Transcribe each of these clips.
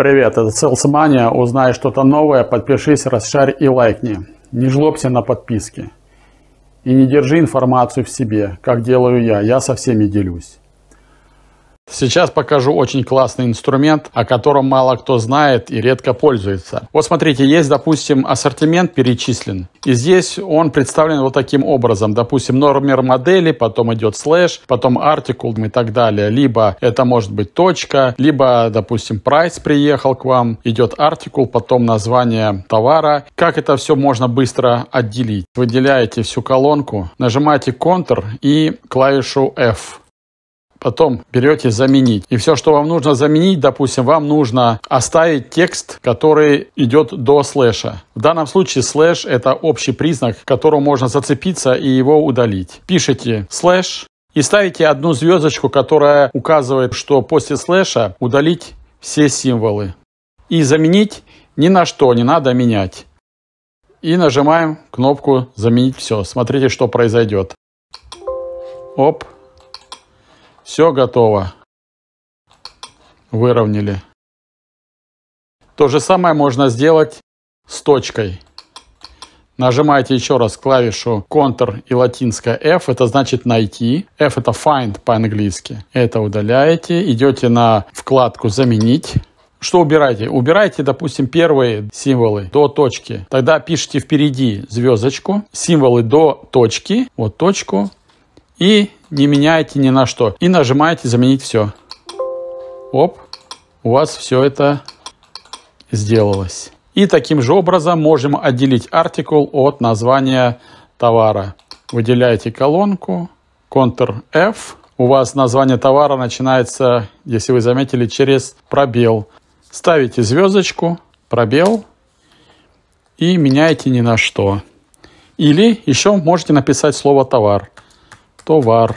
Привет, это Селсмания. Узнай что-то новое, подпишись, расшарь и лайкни. Не жлобся на подписке. И не держи информацию в себе, как делаю я. Я со всеми делюсь. Сейчас покажу очень классный инструмент, о котором мало кто знает и редко пользуется. Вот смотрите, есть, допустим, ассортимент перечислен. И здесь он представлен вот таким образом. Допустим, номер модели, потом идет слэш, потом артикул и так далее. Либо это может быть точка, либо, допустим, прайс приехал к вам, идет артикул, потом название товара. Как это все можно быстро отделить? Выделяете всю колонку, нажимаете Ctrl и клавишу F. Потом берете заменить. И все, что вам нужно заменить, допустим, вам нужно оставить текст, который идет до слэша. В данном случае слэш это общий признак, к которому можно зацепиться и его удалить. Пишите слэш и ставите одну звездочку, которая указывает, что после слэша удалить все символы. И заменить ни на что не надо менять. И нажимаем кнопку «Заменить все». Смотрите, что произойдет. Оп. Все готово. Выровняли. То же самое можно сделать с точкой. Нажимаете еще раз клавишу Ctrl и латинская F, это значит найти. F это find по-английски. Это удаляете, идете на вкладку заменить. Что убираете? Убирайте, допустим, первые символы до точки. Тогда пишите впереди звездочку, символы до точки, вот точку, и не меняете ни на что. И нажимаете «Заменить все». Оп, у вас все это сделалось. И таким же образом можем отделить артикул от названия товара. Выделяете колонку, Ctrl-F. У вас название товара начинается, если вы заметили, через пробел. Ставите звездочку, пробел и меняете ни на что. Или еще можете написать слово «товар» товар.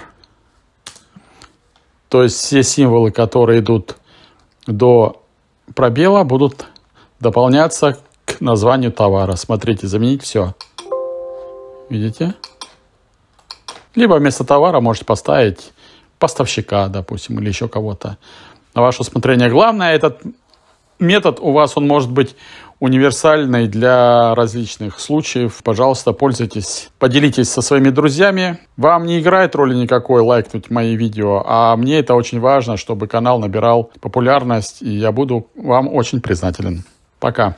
То есть все символы, которые идут до пробела, будут дополняться к названию товара. Смотрите, заменить все. Видите? Либо вместо товара можете поставить поставщика, допустим, или еще кого-то. На ваше усмотрение. Главное, этот метод у вас, он может быть универсальный для различных случаев. Пожалуйста, пользуйтесь. Поделитесь со своими друзьями. Вам не играет роли никакой лайкнуть мои видео, а мне это очень важно, чтобы канал набирал популярность, и я буду вам очень признателен. Пока.